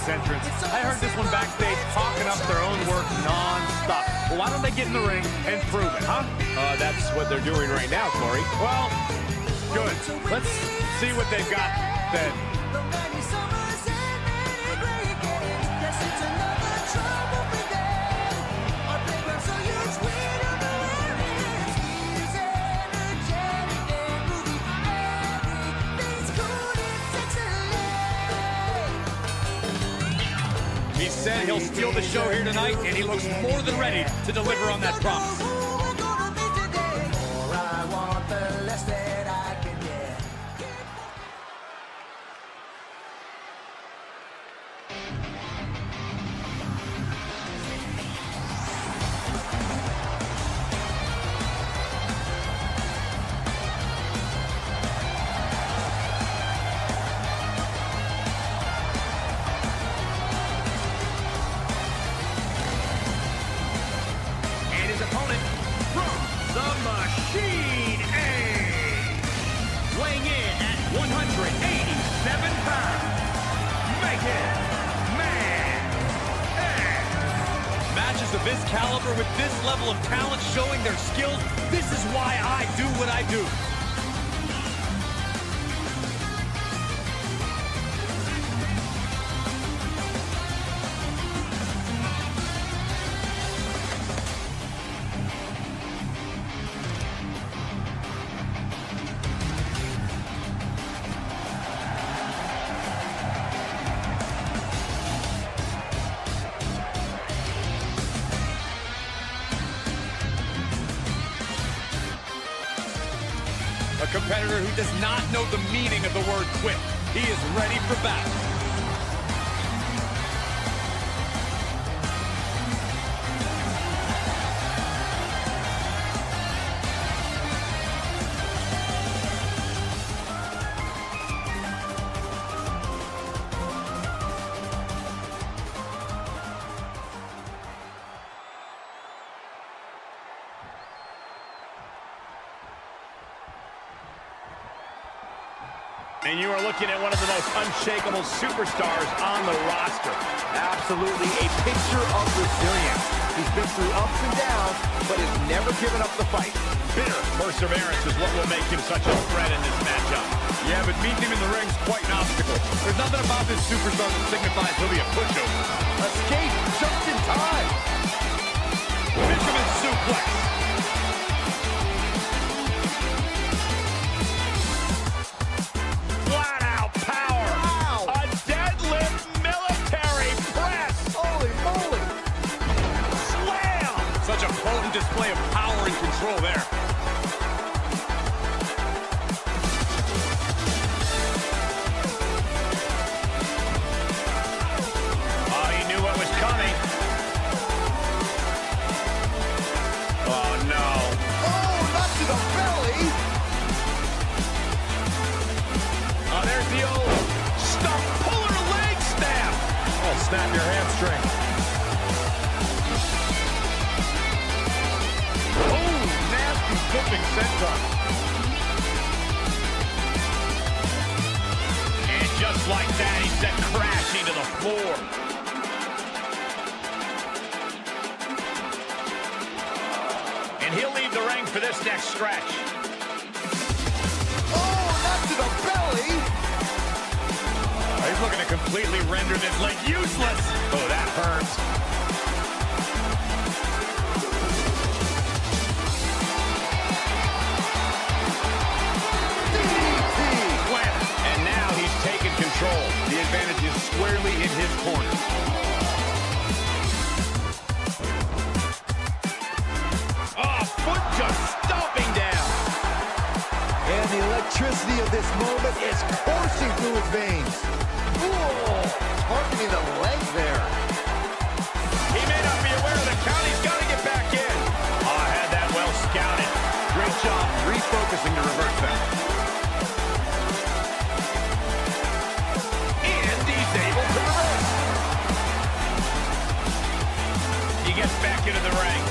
this entrance. I heard this one backstage talking up their own work non-stop. Well, why don't they get in the ring and prove it, huh? Uh, that's what they're doing right now, Corey. Well, good. Let's see what they've got then. Said he'll steal the show here tonight, and he looks more than ready to deliver on that promise. A competitor who does not know the meaning of the word quit. He is ready for battle. And you are looking at one of the most unshakable superstars on the roster. Absolutely a picture of resilience. He's been through ups and downs, but has never given up the fight. Bitter perseverance is what will make him such a threat in this matchup. Yeah, but meeting him in the ring is quite an obstacle. There's nothing about this superstar that signifies he'll be a pushover. Escape just in time. Fisherman suplex. Crashing to the floor. And he'll leave the ring for this next stretch. Oh, not to the belly. He's looking to completely render this leg useless. Oh, that hurts. Electricity of this moment is coursing through his veins. Ooh, targeting the leg there. He may not be aware of the count. He's got to get back in. Oh, I had that well scouted. Great job refocusing to reverse that. And he's able to reverse. He gets back into the ring.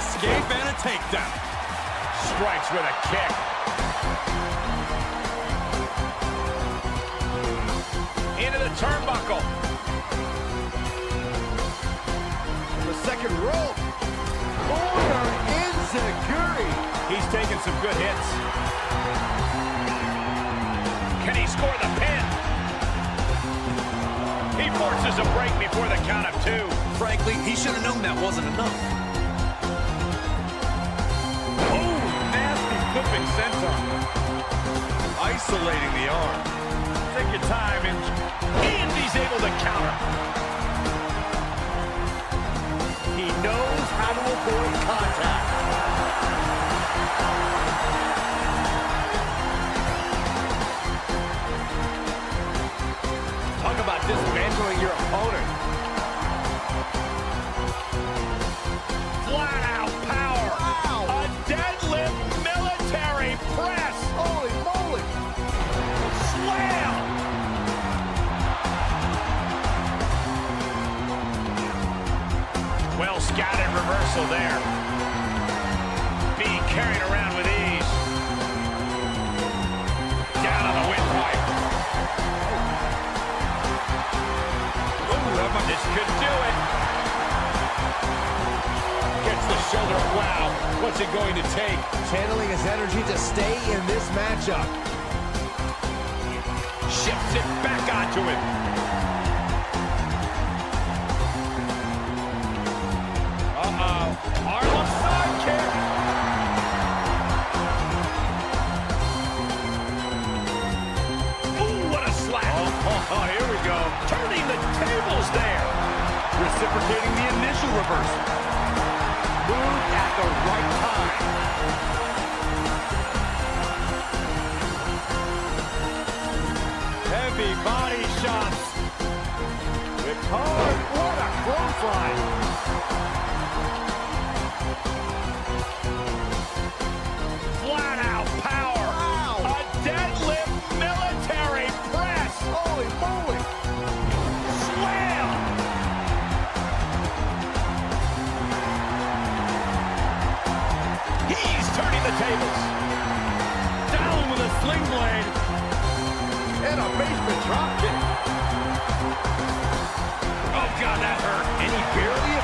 Escape and a takedown. Strikes with a kick. Into the turnbuckle. The second rope. Order Enziguri. He's taking some good hits. Can he score the pin? He forces a break before the count of two. Frankly, he should have known that wasn't enough. Oh, nasty flipping senton. Isolating the arm. Take your time, and, and he's able to counter. He knows how to avoid contact. Reversal there. Being carried around with ease. Down on the windpipe. Ooh, this could do it. Gets the shoulder. Wow. What's it going to take? Channeling his energy to stay in this matchup. Shifts it back onto him. Harlem sidekick. Ooh, what a slap. Oh, oh, here we go. Turning the tables there. Reciprocating the initial reversal. Moved at the right time. Heavy body shots. Hard. What a clothesline. Tables. Down with a sling blade. And a basement drop kick. Oh, God, that hurt. And he barely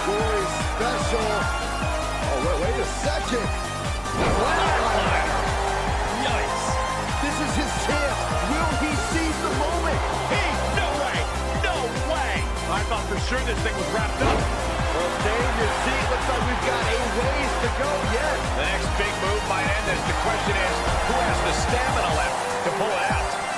Corey special. Oh, wait, wait a second. Yikes. This is his chance. Will he seize the moment? No way, no way. I thought for sure this thing was wrapped up. Well, stay in your seat. Looks like we've got a ways to go yet. The next big move might end this. The question is, who has the stamina left to pull it out?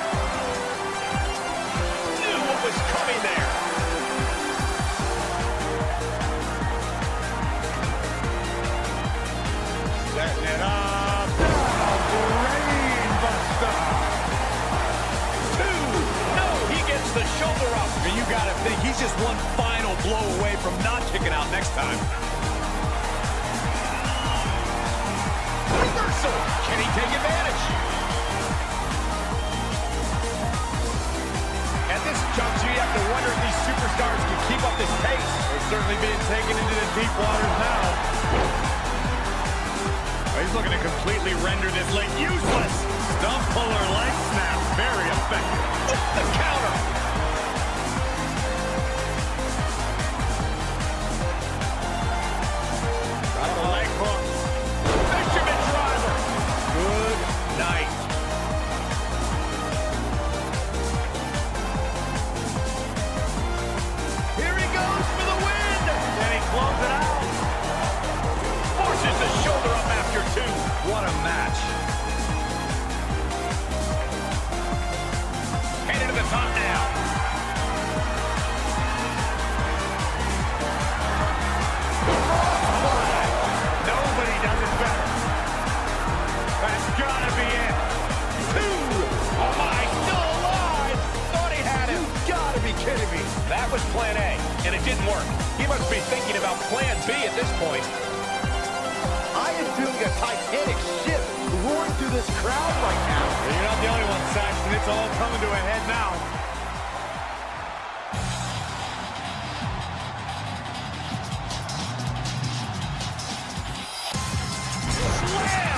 Pace. They're certainly being taken into the deep waters now. Oh, He's looking to completely render this leg useless. Stump puller leg snap. Very effective. Oop, the counter. Was plan A, and it didn't work. He must be thinking about plan B at this point. I am feeling a titanic ship roaring through this crowd right now. You're not the only one, Saxton. It's all coming to a head now. Slam!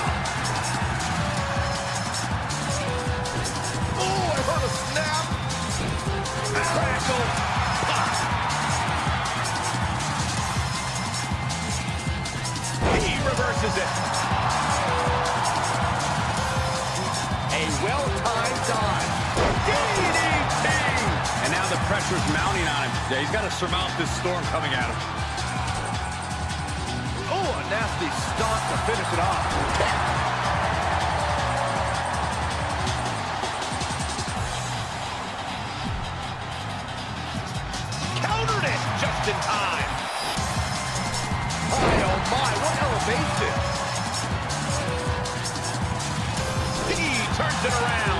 Yeah, he's got to surmount this storm coming at him. Oh, a nasty stop to finish it off. Countered it just in time. My, oh my, what elevation. He turns it around.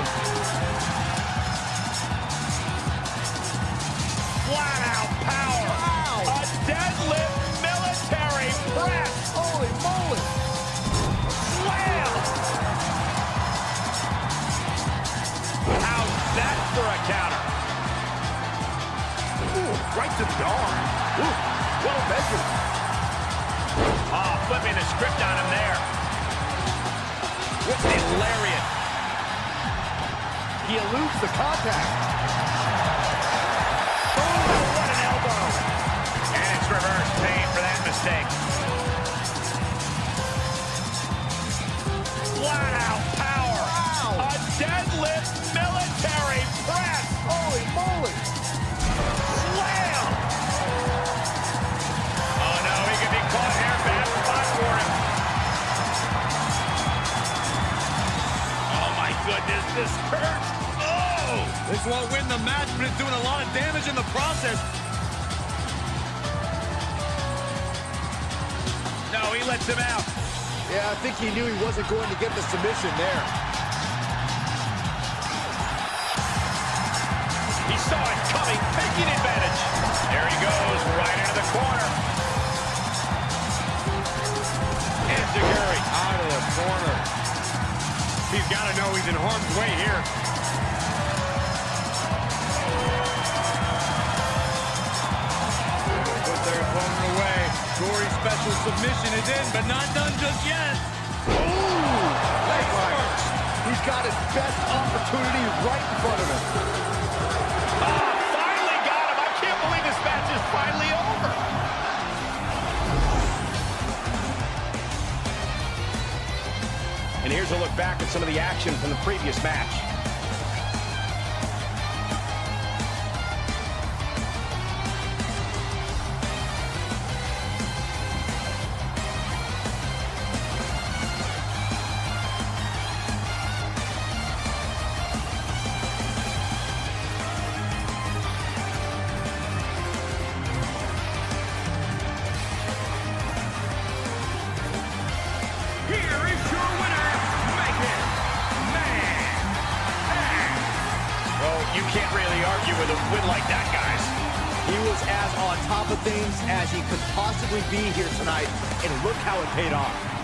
Right to the arm. Ooh, well measured. Oh, ah, flipping the script on him there. What's the lariat? He eludes the contact. Oh, what an elbow. And it's reverse pain for that mistake. Flat out power. Wow. A deadlift Him out. Yeah, I think he knew he wasn't going to get the submission there. He saw it coming, taking advantage. There he goes, right into the corner. Enziguri. Out of the corner. He's got to know he's in harm's way here. Put their opponent away. Corey's special submission is in, but not done just yet. Ooh, Leg first. He's got his best opportunity right in front of him. Ah, finally got him. I can't believe this match is finally over. And here's a look back at some of the action from the previous match. As he could possibly be here tonight, and look how it paid off.